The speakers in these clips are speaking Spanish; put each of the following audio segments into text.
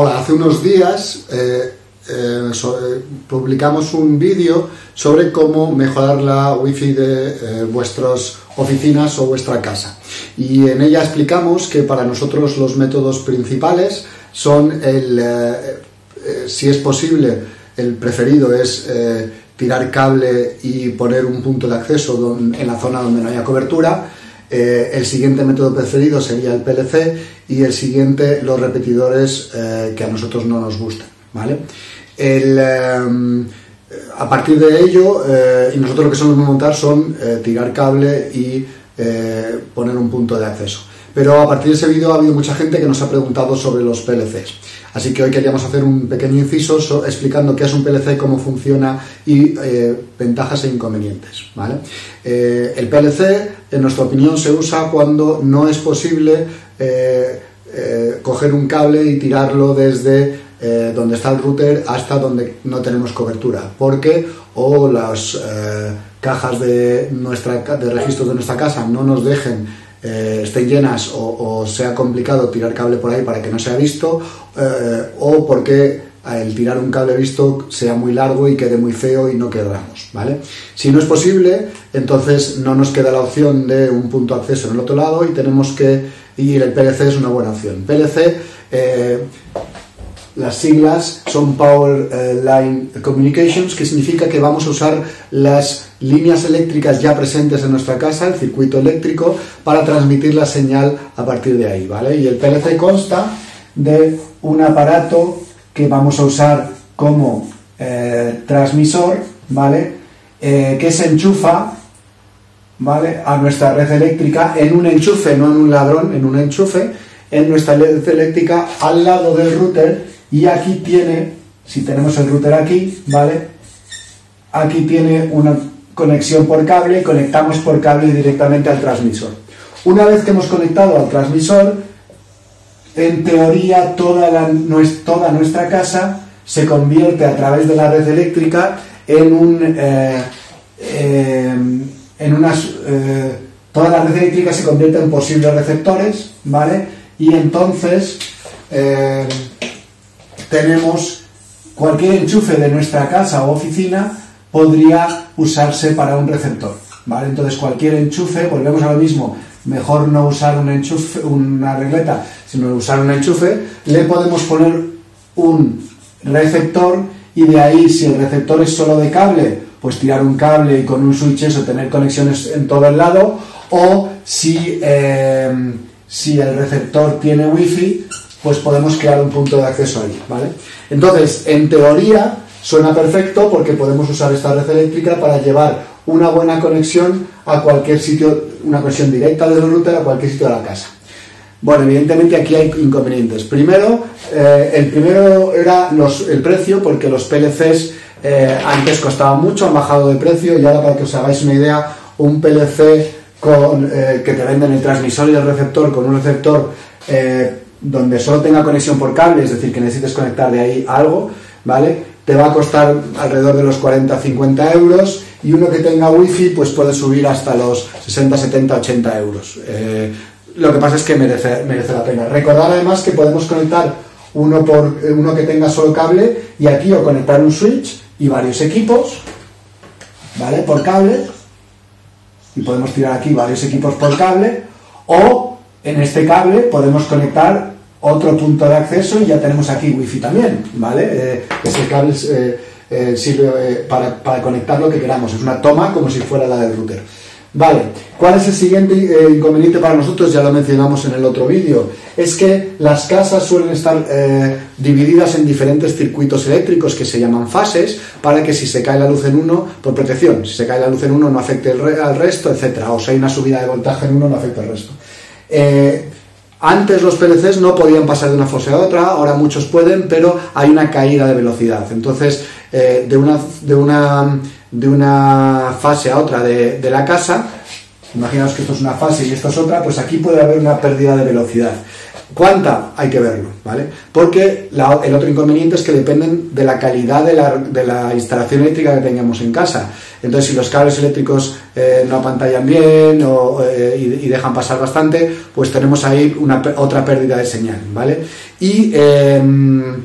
Hola, hace unos días eh, eh, eh, publicamos un vídeo sobre cómo mejorar la wifi de eh, vuestras oficinas o vuestra casa. Y en ella explicamos que para nosotros los métodos principales son el, si es posible, el preferido es tirar cable y poner un punto de acceso en la zona donde no haya cobertura. Eh, el siguiente método preferido sería el PLC y el siguiente los repetidores eh, que a nosotros no nos gustan. ¿vale? El, eh, a partir de ello, y nosotros lo que solemos montar son tirar cable y poner un punto de acceso. Pero a partir de ese vídeo ha habido mucha gente que nos ha preguntado sobre los PLCs. Así que hoy queríamos hacer un pequeño inciso so- explicando qué es un PLC, cómo funciona y eh, ventajas e inconvenientes. ¿vale? Eh, el PLC, en nuestra opinión, se usa cuando no es posible eh, coger un cable y tirarlo desde donde está el router hasta donde no tenemos cobertura, porque o las cajas de, nuestra, de registros de nuestra casa no nos dejen eh, estén llenas o, sea complicado tirar cable por ahí para que no sea visto, eh, o porque el tirar un cable visto sea muy largo y quede muy feo y no queramos, ¿vale? Si no es posible, entonces no nos queda la opción de un punto de acceso en el otro lado y tenemos que ir, el PLC es una buena opción. PLC, eh, las siglas son Power eh, Line Communications, que significa que vamos a usar las líneas eléctricas ya presentes en nuestra casa, el circuito eléctrico, para transmitir la señal a partir de ahí, ¿vale? Y el PLC consta de un aparato que vamos a usar como eh, transmisor, ¿vale? Eh, que se enchufa ¿vale? a nuestra red eléctrica en un enchufe, no en un ladrón, en un enchufe, en nuestra red eléctrica al lado del router y aquí tiene, si tenemos el router aquí, ¿vale? Aquí tiene una conexión por cable conectamos por cable directamente al transmisor. Una vez que hemos conectado al transmisor, en teoría toda, nuestra casa se convierte a través de la red eléctrica en un eh, eh, en unas eh, toda la red eléctrica se convierte en posibles receptores vale y entonces tenemos cualquier enchufe de nuestra casa o oficina podría usarse para un receptor vale entonces cualquier enchufe volvemos a lo mismo mejor no usar un enchufe una regleta sino usar un enchufe le podemos poner un receptor y de ahí si el receptor es solo de cable pues tirar un cable y con un switch eso tener conexiones en todo el lado o si eh, si el receptor tiene wifi pues podemos crear un punto de acceso ahí ¿vale? entonces en teoría suena perfecto porque podemos usar esta red eléctrica para llevar una buena conexión a cualquier sitio una conexión directa del router a cualquier sitio de la casa bueno, evidentemente aquí hay inconvenientes. Primero, eh, el primero era los- el precio, porque los PLCs eh, antes costaban mucho, han bajado de precio y ahora para que os hagáis una idea, un PLC con, eh, que te venden el transmisor y el receptor con un receptor donde solo tenga conexión por cable, es decir, que necesites conectar de ahí algo, ¿vale? Te va a costar alrededor de los 40-50 euros y uno que tenga wifi pues puede subir hasta los 60, 70, 80 euros. Eh, lo que pasa es que merece, merece la pena. Recordar además que podemos conectar uno, por, eh, uno que tenga solo cable y aquí o conectar un switch y varios equipos, ¿vale? Por cable. Y podemos tirar aquí varios equipos por cable. O en este cable podemos conectar otro punto de acceso y ya tenemos aquí wifi también, ¿vale? Ese cable eh, eh, sirve para, para conectar lo que queramos. Es una toma como si fuera la del router. Vale, ¿cuál es el siguiente inconveniente para nosotros? Ya lo mencionamos en el otro vídeo. Es que las casas suelen estar divididas en diferentes circuitos eléctricos que se llaman fases para que si se cae la luz en uno, por protección, si se cae la luz en uno no afecte al resto, etcétera. O si hay una subida de voltaje en uno no afecta al resto. Eh, antes los PLCs no podían pasar de una fase a otra, ahora muchos pueden, pero hay una caída de velocidad. Entonces, eh, de, una, de, una, de una fase a otra de, de la casa, imaginaos que esto es una fase y esto es otra, pues aquí puede haber una pérdida de velocidad. ¿Cuánta? Hay que verlo, ¿vale? Porque el otro inconveniente es que dependen de la calidad de la, instalación eléctrica que tengamos en casa. Entonces, si los cables eléctricos eh, no apantallan bien eh, y, dejan pasar bastante, pues tenemos ahí una, otra pérdida de señal, ¿vale? Y em,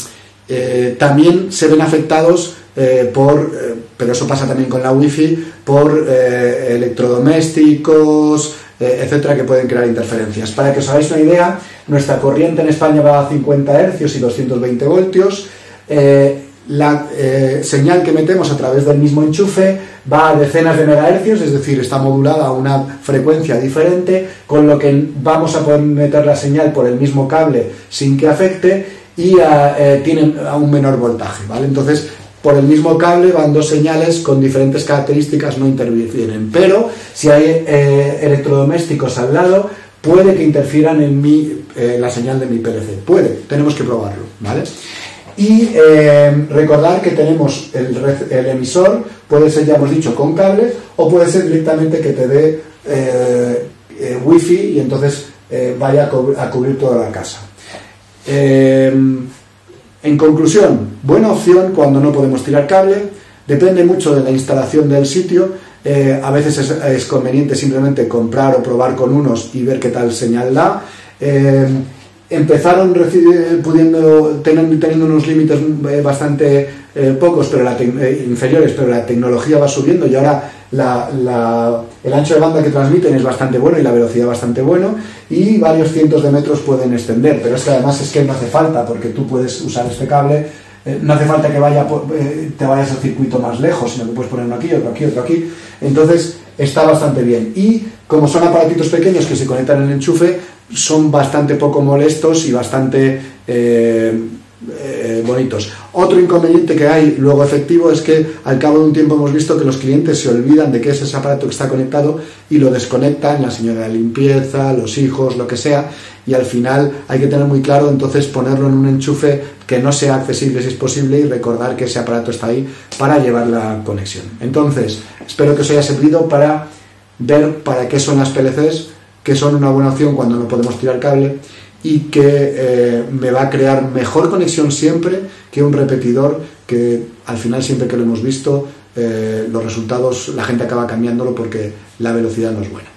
eh, también se ven afectados por, pero eso pasa también con la wifi, por electrodomésticos, etcétera, que pueden crear interferencias. Para que os hagáis una idea, nuestra corriente en España va a 50 hercios y 220 voltios. Eh, la eh, señal que metemos a través del mismo enchufe va a decenas de megahercios, es decir, está modulada a una frecuencia diferente, con lo que vamos a poder meter la señal por el mismo cable sin que afecte y eh, tienen a un menor voltaje, ¿vale? Entonces, por el mismo cable van dos señales con diferentes características, no intervienen. Pero si hay electrodomésticos al lado, puede que interfieran en mi, eh, la señal de mi PLC. Puede, tenemos que probarlo, ¿vale? Y eh, recordar que tenemos el, emisor, puede ser, ya hemos dicho, con cable, o puede ser directamente que te dé eh, wifi y entonces vaya a, cubrir toda la casa. En conclusión, buena opción cuando no podemos tirar cable, depende mucho de la instalación del sitio, eh, a veces es, conveniente simplemente comprar o probar con unos y ver qué tal señal da. Eh, empezaron pudiendo, teniendo, unos límites eh, bastante pocos, pero inferiores, pero la tecnología va subiendo y ahora el ancho de banda que transmiten es bastante bueno y la velocidad bastante bueno y varios cientos de metros pueden extender, pero es que además es que no hace falta porque tú puedes usar este cable eh, no hace falta que vaya, eh, te vayas al circuito más lejos, sino que puedes poner uno aquí, otro aquí, otro aquí. Entonces está bastante bien. Y como son aparatitos pequeños que se conectan en el enchufe, son bastante poco molestos y bastante eh, bonitos. Otro inconveniente que hay luego efectivo es que al cabo de un tiempo hemos visto que los clientes se olvidan de que es ese aparato que está conectado y lo desconectan, la señora de limpieza, los hijos, lo que sea, y al final hay que tener muy claro entonces ponerlo en un enchufe que no sea accesible si es posible y recordar que ese aparato está ahí para llevar la conexión. Entonces, espero que os haya servido para ver para qué son las PLCs, que son una buena opción cuando no podemos tirar cable y que eh, me va a crear mejor conexión siempre que un repetidor que al final siempre que lo hemos visto eh, los resultados la gente acaba cambiándolo porque la velocidad no es buena.